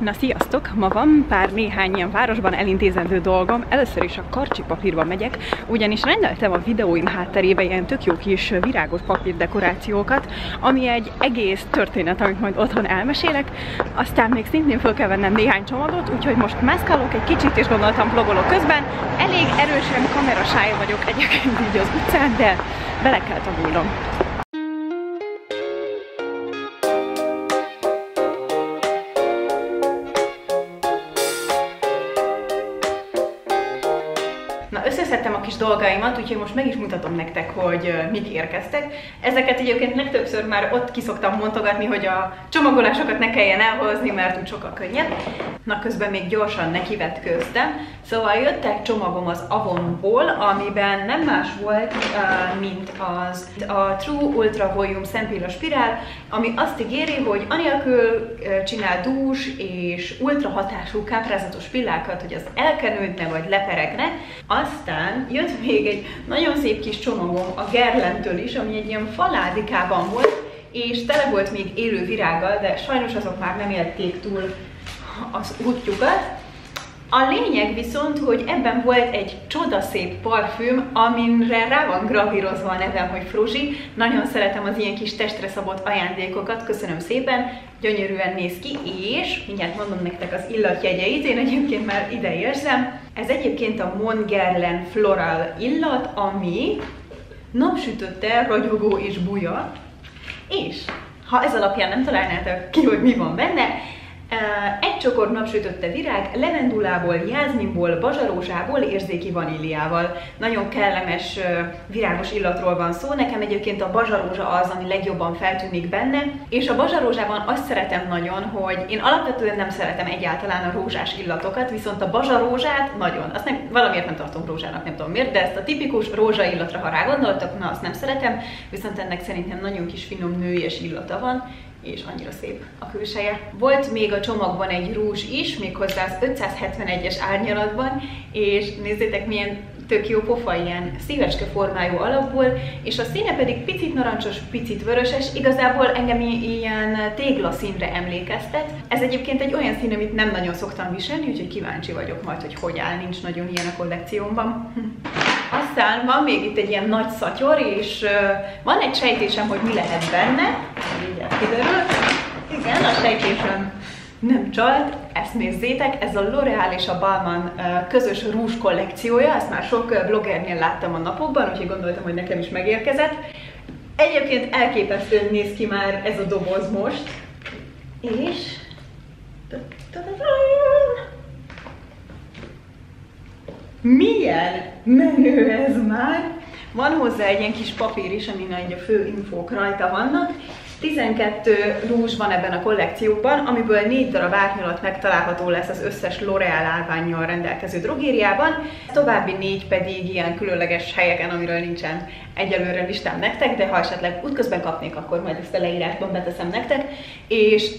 Na sziasztok! Ma van pár néhány ilyen városban elintézendő dolgom. Először is a karcsi papírba megyek, ugyanis rendeltem a videóim hátterébe ilyen tök jó kis virágos papír dekorációkat, ami egy egész történet, amit majd otthon elmesélek. Aztán még szintén fel kell vennem néhány csomagot, úgyhogy most mászkálok egy kicsit, és gondoltam vlogolok közben. Elég erősen kamerasáj vagyok egyébként így az utcán, de bele kell tanulnom. A kis dolgaimat, úgyhogy most meg is mutatom nektek, hogy mik érkeztek. Ezeket egyébként legtöbbször már ott kiszoktam mondogatni, hogy a csomagolásokat ne kelljen elhozni, mert úgy sokkal könnyebb. Na, közben még gyorsan nekivetköztem. Szóval jöttek csomagom az Avonból, amiben nem más volt, mint az a True Ultra Volume Szempilla Spirál, ami azt ígéri, hogy anélkül csinál dús és ultra hatású káprázatos pillákat, hogy az elkenődne vagy leperegne. Aztán jött még egy nagyon szép kis csomagom a Gerlentől is, ami egy ilyen faládikában volt, és tele volt még élő virággal, de sajnos azok már nem élték túl az útjukat. A lényeg viszont, hogy ebben volt egy csodaszép parfüm, aminre rá van gravírozva a nevem, hogy Fruzsi. Nagyon szeretem az ilyen kis testre szabott ajándékokat, köszönöm szépen, gyönyörűen néz ki, és mindjárt mondom nektek az illatjegyeit, én egyébként már ide érzem. Ez egyébként a Mongerlen Floral illat, ami napsütötte, ragyogó és buja, és ha ez alapján nem találnátok ki, hogy mi van benne, egy csokor napsütötte virág, levendulából, jázminból, bazsarózsából, érzéki vaníliával. Nagyon kellemes virágos illatról van szó. Nekem egyébként a bazsarózsa az, ami legjobban feltűnik benne, és a bazsarózsában azt szeretem nagyon, hogy én alapvetően nem szeretem egyáltalán a rózsás illatokat, viszont a bazsarózsát nagyon. Azt nem, valamiért nem tartom rózsának, nem tudom miért, de ezt a tipikus rózsa illatra, ha rá gondoltak, na azt nem szeretem, viszont ennek szerintem nagyon kis finom nőies illata van, és annyira szép a külseje. Volt még a csomagban egy rúzs is, méghozzá az 571-es árnyalatban, és nézzétek milyen tök jó pofa, ilyen szívecske formájú alapból, és a színe pedig picit narancsos, picit vöröses, igazából engem ilyen téglaszínre emlékeztet. Ez egyébként egy olyan szín, amit nem nagyon szoktam viselni, úgyhogy kíváncsi vagyok majd, hogy hogy áll, nincs nagyon ilyen a kollekciómban. Aztán van még itt egy ilyen nagy szatyor, és van egy sejtésem, hogy mi lehet benne, kiderül. Igen, a sejtésem nem csalt, ezt nézzétek, ez a L'Oreal és a Balmain közös rúzs kollekciója, ezt már sok bloggernél láttam a napokban, úgyhogy gondoltam, hogy nekem is megérkezett. Egyébként elképesztően néz ki már ez a doboz most, és... Milyen menő ez már! Van hozzá egy ilyen kis papír is, amin a fő infók rajta vannak, 12 rúzs van ebben a kollekcióban, amiből 4 darab árnyalat megtalálható lesz az összes L'Oreal állványjal rendelkező drogériában, további 4 pedig ilyen különleges helyeken, amiről nincsen egyelőre listám nektek, de ha esetleg útközben kapnék, akkor majd ezt a leírásban beteszem nektek, és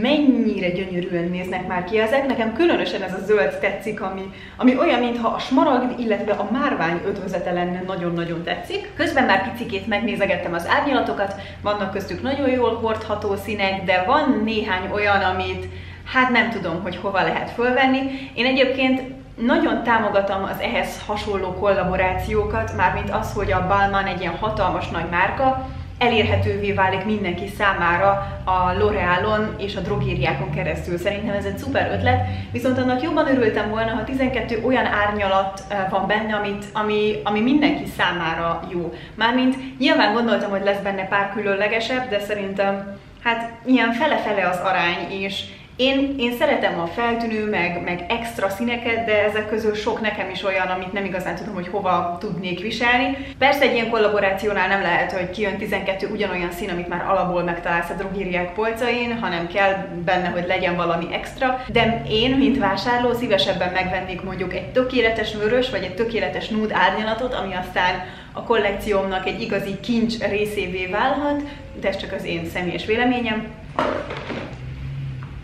mennyire gyönyörűen néznek már ki ezek. Nekem különösen ez a zöld tetszik, ami, ami olyan, mintha a smaragd, illetve a márvány ötvözete lenne, nagyon-nagyon tetszik. Közben már picikét megnézegettem az árnyalatokat, vannak köztük nagyon jól hordható színek, de van néhány olyan, amit hát nem tudom, hogy hova lehet fölvenni. Én egyébként nagyon támogatom az ehhez hasonló kollaborációkat, mármint az, hogy a Balmain egy ilyen hatalmas nagy márka, elérhetővé válik mindenki számára a L'Orealon és a drogériákon keresztül. Szerintem ez egy szuper ötlet, viszont annak jobban örültem volna, ha 12 olyan árnyalat van benne, amit, ami, ami mindenki számára jó. Mármint nyilván gondoltam, hogy lesz benne pár különlegesebb, de szerintem hát ilyen fele-fele az arány, és én, én szeretem a feltűnő, meg, meg extra színeket, de ezek közül sok nekem is olyan, amit nem igazán tudom, hogy hova tudnék viselni. Persze egy ilyen kollaborációnál nem lehet, hogy kijön 12 ugyanolyan szín, amit már alapból megtalálsz a drogériák polcain, hanem kell benne, hogy legyen valami extra. De én, mint vásárló, szívesebben megvennék mondjuk egy tökéletes vörös, vagy egy tökéletes nude árnyalatot, ami aztán a kollekciómnak egy igazi kincs részévé válhat, de ez csak az én személyes véleményem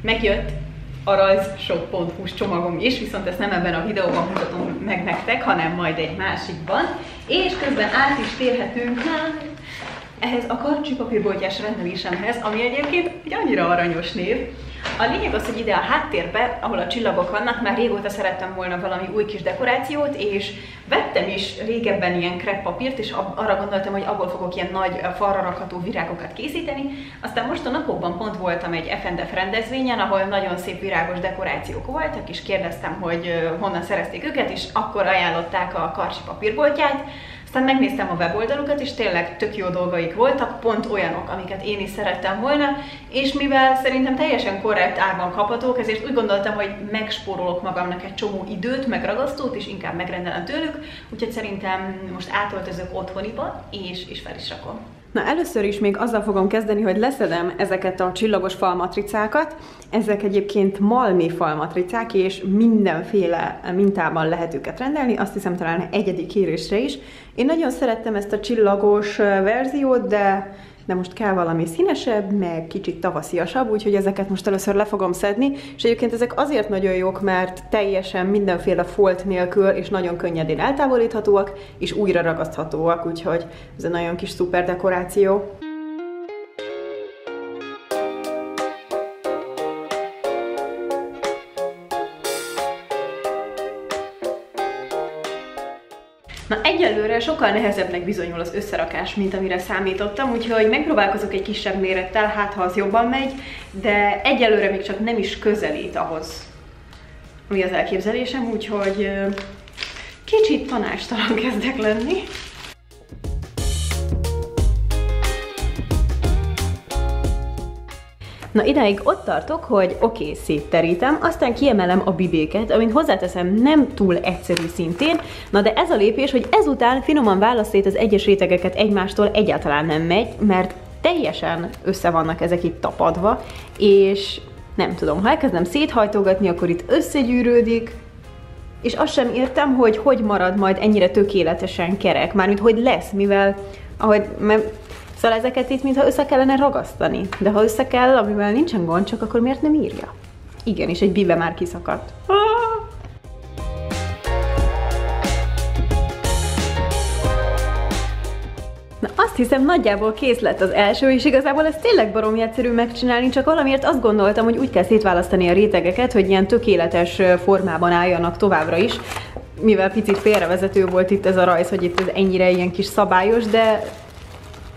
megjött a rajzshop.hu csomagom is, viszont ezt nem ebben a videóban mutatom meg nektek, hanem majd egy másikban. És közben át is térhetünk ehhez a karcsi papírboltyás rendelésemhez, ami egyébként egy annyira aranyos név. A lényeg az, hogy ide a háttérbe, ahol a csillagok vannak, már régóta szerettem volna valami új kis dekorációt, és vettem is régebben ilyen kreppapírt, és arra gondoltam, hogy abból fogok ilyen nagy falra rakható virágokat készíteni. Aztán most a napokban pont voltam egy FNDF rendezvényen, ahol nagyon szép virágos dekorációk voltak, és kérdeztem, hogy honnan szerezték őket, és akkor ajánlották a Karsi papírboltját, aztán megnéztem a weboldalukat, és tényleg tök jó dolgaik voltak, pont olyanok, amiket én is szerettem volna, és mivel szerintem teljesen korrekt árban kaphatók, ezért úgy gondoltam, hogy megspórolok magamnak egy csomó időt, meg ragasztót, és inkább megrendelem tőlük, úgyhogy szerintem most átöltözök otthoniba, és, és fel is rakom. Na először is még azzal fogom kezdeni, hogy leszedem ezeket a csillagos falmatricákat. Ezek egyébként malmi falmatricák, és mindenféle mintában lehet őket rendelni, azt hiszem talán egyedi kérésre is. Én nagyon szerettem ezt a csillagos verziót, de de most kell valami színesebb, meg kicsit tavasziasabb, úgyhogy ezeket most először le fogom szedni, és egyébként ezek azért nagyon jók, mert teljesen mindenféle folt nélkül, és nagyon könnyedén eltávolíthatóak, és újra ragaszthatóak, úgyhogy ez egy nagyon kis szuper dekoráció. Egyelőre sokkal nehezebbnek bizonyul az összerakás, mint amire számítottam, úgyhogy megpróbálkozok egy kisebb mérettel, hát ha az jobban megy, de egyelőre még csak nem is közelít ahhoz, ami az elképzelésem, úgyhogy kicsit tanástalan kezdek lenni. Na idáig ott tartok, hogy oké, okay, szétterítem, aztán kiemelem a bibéket, amint hozzáteszem nem túl egyszerű szintén, na de ez a lépés, hogy ezután finoman választét az egyes rétegeket egymástól egyáltalán nem megy, mert teljesen össze vannak ezek itt tapadva, és nem tudom, ha elkezdem széthajtogatni, akkor itt összegyűrődik, és azt sem értem, hogy hogy marad majd ennyire tökéletesen kerek, mármint hogy lesz, mivel ahogy, mert Szóval ezeket itt mintha össze kellene ragasztani. De ha össze kell, amivel nincsen gond, csak akkor miért nem írja? Igen, és egy bibe már kiszakadt. Na azt hiszem nagyjából kész lett az első, és igazából ez tényleg baromi egyszerű megcsinálni, csak valamiért azt gondoltam, hogy úgy kell szétválasztani a rétegeket, hogy ilyen tökéletes formában álljanak továbbra is, mivel picit félrevezető volt itt ez a rajz, hogy itt ez ennyire ilyen kis szabályos, de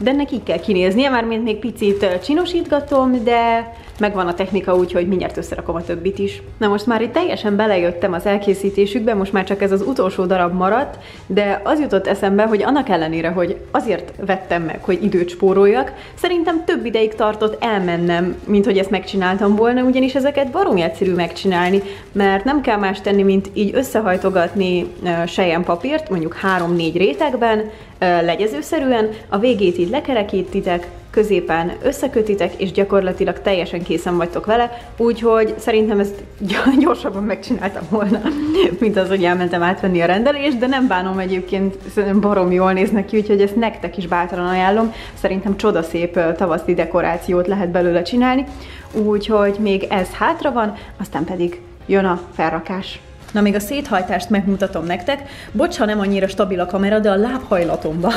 de így kell kinéznie, már mint még picit csinosítgatom, de megvan a technika úgy, hogy mindjárt összerakom a többit is. Na most már itt teljesen belejöttem az elkészítésükbe, most már csak ez az utolsó darab maradt, de az jutott eszembe, hogy annak ellenére, hogy azért vettem meg, hogy időt spóroljak, szerintem több ideig tartott elmennem, mint hogy ezt megcsináltam volna, ugyanis ezeket baromi egyszerű megcsinálni, mert nem kell más tenni, mint így összehajtogatni papírt, mondjuk 3-4 rétegben, legyezőszerűen, a végét így lekerekítitek, középen összekötitek, és gyakorlatilag teljesen készen vagytok vele, úgyhogy szerintem ezt gyorsabban megcsináltam volna, mint az, hogy elmentem átvenni a rendelést, de nem bánom egyébként, szerintem barom jól néznek ki, úgyhogy ezt nektek is bátran ajánlom. Szerintem csodaszép tavaszi dekorációt lehet belőle csinálni, úgyhogy még ez hátra van, aztán pedig jön a felrakás. Na még a széthajtást megmutatom nektek. Bocs, ha nem annyira stabil a kamera, de a lábhajlatomba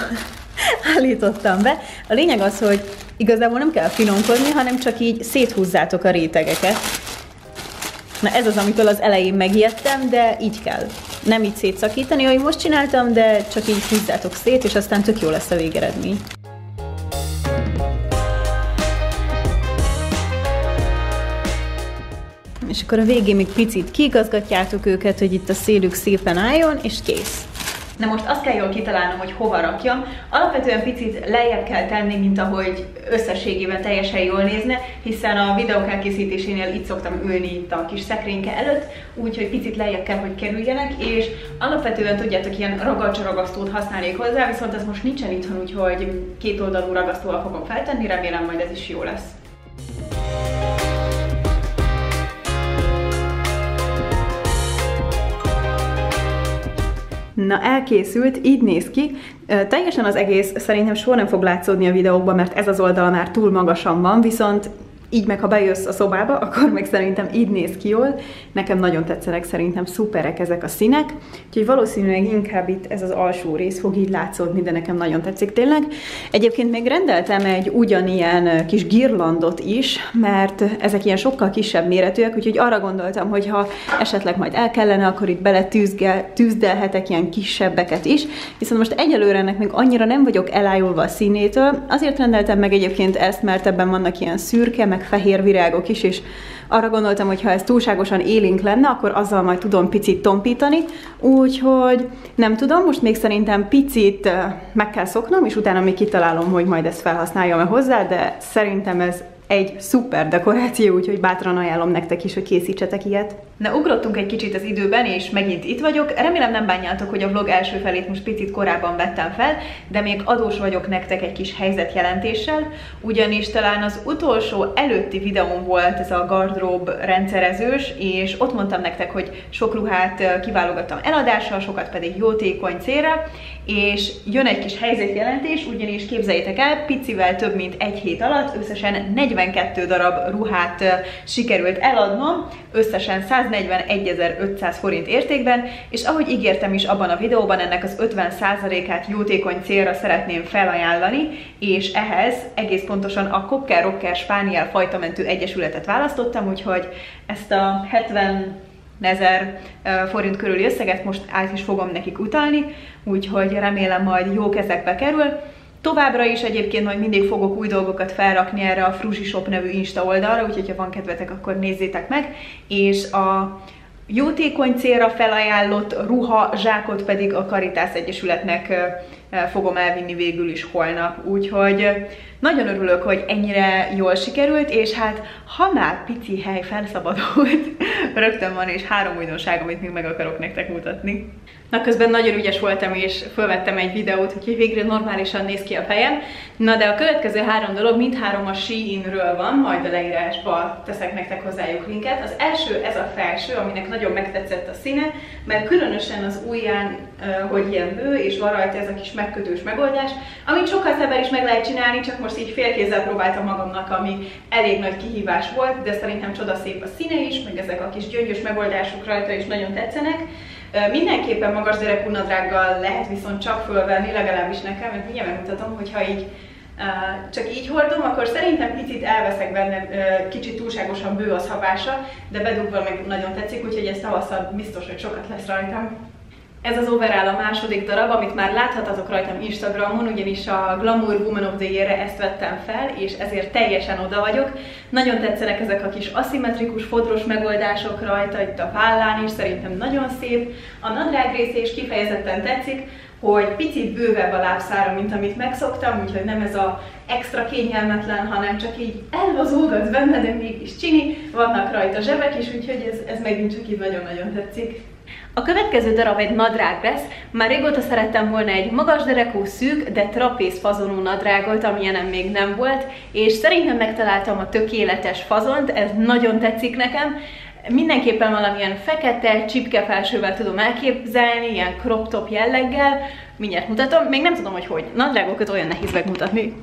állítottam be. A lényeg az, hogy igazából nem kell finomkodni, hanem csak így széthúzzátok a rétegeket. Na ez az, amitől az elején megijedtem, de így kell. Nem így szétszakítani, ahogy most csináltam, de csak így húzzátok szét, és aztán tök jó lesz a végeredmény. és akkor a végén még picit kiigazgatjátok őket, hogy itt a szélük szépen álljon, és kész. Na most azt kell jól kitalálnom, hogy hova rakjam. Alapvetően picit lejjebb kell tenni, mint ahogy összességében teljesen jól nézne, hiszen a videók elkészítésénél itt szoktam ülni itt a kis szekrényke előtt, úgyhogy picit lejjebb kell, hogy kerüljenek, és alapvetően tudjátok, ilyen ragacsa használnék hozzá, viszont ez most nincsen itthon, úgyhogy két oldalú ragasztóval fogom feltenni, remélem majd ez is jó lesz. Na, elkészült, így néz ki. Teljesen az egész szerintem soha nem fog látszódni a videókban, mert ez az oldala már túl magasan van, viszont így meg ha bejössz a szobába, akkor meg szerintem így néz ki jól. Nekem nagyon tetszenek, szerintem szuperek ezek a színek, úgyhogy valószínűleg inkább itt ez az alsó rész fog így látszódni, de nekem nagyon tetszik tényleg. Egyébként még rendeltem egy ugyanilyen kis girlandot is, mert ezek ilyen sokkal kisebb méretűek, úgyhogy arra gondoltam, hogy ha esetleg majd el kellene, akkor itt bele tűzdelhetek ilyen kisebbeket is, viszont most egyelőre ennek még annyira nem vagyok elájulva a színétől, azért rendeltem meg egyébként ezt, mert ebben vannak ilyen szürke, meg fehér virágok is, és arra gondoltam, hogy ha ez túlságosan élénk lenne, akkor azzal majd tudom picit tompítani, úgyhogy nem tudom, most még szerintem picit meg kell szoknom, és utána még kitalálom, hogy majd ezt felhasználjam-e hozzá, de szerintem ez egy szuper dekoráció, úgyhogy bátran ajánlom nektek is, hogy készítsetek ilyet. Na, ugrottunk egy kicsit az időben, és megint itt vagyok. Remélem nem bánjátok, hogy a vlog első felét most picit korábban vettem fel, de még adós vagyok nektek egy kis helyzetjelentéssel, ugyanis talán az utolsó előtti videóm volt ez a gardrób rendszerezős, és ott mondtam nektek, hogy sok ruhát kiválogattam eladással, sokat pedig jótékony célra, és jön egy kis helyzetjelentés, ugyanis képzeljétek el, picivel több mint egy hét alatt összesen 42 darab ruhát sikerült eladnom, összesen 141.500 forint értékben, és ahogy ígértem is abban a videóban, ennek az 50%-át jótékony célra szeretném felajánlani, és ehhez egész pontosan a Cocker Rocker Spaniel fajtamentő egyesületet választottam, úgyhogy ezt a 70 ezer forint körüli összeget most át is fogom nekik utalni, úgyhogy remélem majd jó kezekbe kerül. Továbbra is egyébként majd mindig fogok új dolgokat felrakni erre a Fruzsi Shop nevű Insta oldalra, úgyhogy ha van kedvetek, akkor nézzétek meg. És a jótékony célra felajánlott ruha zsákot pedig a Karitász Egyesületnek fogom elvinni végül is holnap. Úgyhogy nagyon örülök, hogy ennyire jól sikerült, és hát ha már pici hely felszabadult, rögtön van és három újdonság, amit még meg akarok nektek mutatni. Na közben nagyon ügyes voltam, és felvettem egy videót, hogy végre normálisan néz ki a fejem. Na de a következő három dolog mindhárom a Shein-ről van, majd a leírásba teszek nektek hozzájuk linket. Az első ez a felső, aminek nagyon megtetszett a színe, mert különösen az ujján, hogy ilyen bő, és van rajta ez a kis megkötős megoldás, amit sokkal szebben is meg lehet csinálni, csak most így félkézzel próbáltam magamnak, ami elég nagy kihívás volt, de szerintem csodaszép a színe is, meg ezek a kis gyöngyös megoldások rajta is nagyon tetszenek. Mindenképpen magas derekú nadrággal lehet viszont csak fölvenni, legalábbis nekem, mert mindjárt megmutatom, hogyha így csak így hordom, akkor szerintem picit elveszek benne, kicsit túlságosan bő a szabása, de bedugva meg nagyon tetszik, úgyhogy ez tavasszal biztos, hogy sokat lesz rajtam. Ez az overall a második darab, amit már láthatatok rajtam Instagramon, ugyanis a Glamour Woman of the Year-re ezt vettem fel, és ezért teljesen oda vagyok. Nagyon tetszenek ezek a kis aszimmetrikus, fodros megoldások rajta, itt a vállán is, szerintem nagyon szép. A nadrág része is kifejezetten tetszik, hogy picit bővebb a lábszára, mint amit megszoktam, úgyhogy nem ez a extra kényelmetlen, hanem csak így elvazulgat benne, de mégis csini, vannak rajta zsebek is, úgyhogy ez, ez megint csak így nagyon-nagyon tetszik. A következő darab egy nadrág lesz. Már régóta szerettem volna egy magas derekú, szűk, de trapéz fazonú nadrágot, amilyenem még nem volt, és szerintem megtaláltam a tökéletes fazont, ez nagyon tetszik nekem. Mindenképpen valamilyen fekete, csipke felsővel tudom elképzelni, ilyen crop top jelleggel. Mindjárt mutatom, még nem tudom, hogy hogy. Nadrágokat olyan nehéz megmutatni.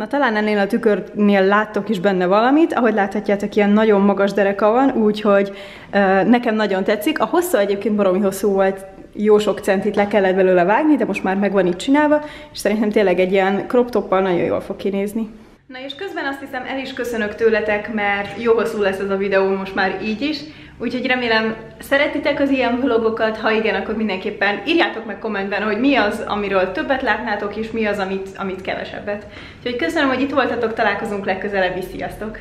Na talán ennél a tükörnél láttok is benne valamit, ahogy láthatjátok, ilyen nagyon magas dereka van, úgyhogy uh, nekem nagyon tetszik. A hossza egyébként baromi hosszú volt, jó sok centit le kellett belőle vágni, de most már meg van itt csinálva, és szerintem tényleg egy ilyen crop toppal nagyon jól fog kinézni. Na és közben azt hiszem el is köszönök tőletek, mert jó hosszú lesz ez a videó most már így is, úgyhogy remélem szeretitek az ilyen vlogokat, ha igen, akkor mindenképpen írjátok meg kommentben, hogy mi az, amiről többet látnátok, és mi az, amit, amit kevesebbet. Úgyhogy köszönöm, hogy itt voltatok, találkozunk legközelebb is, sziasztok!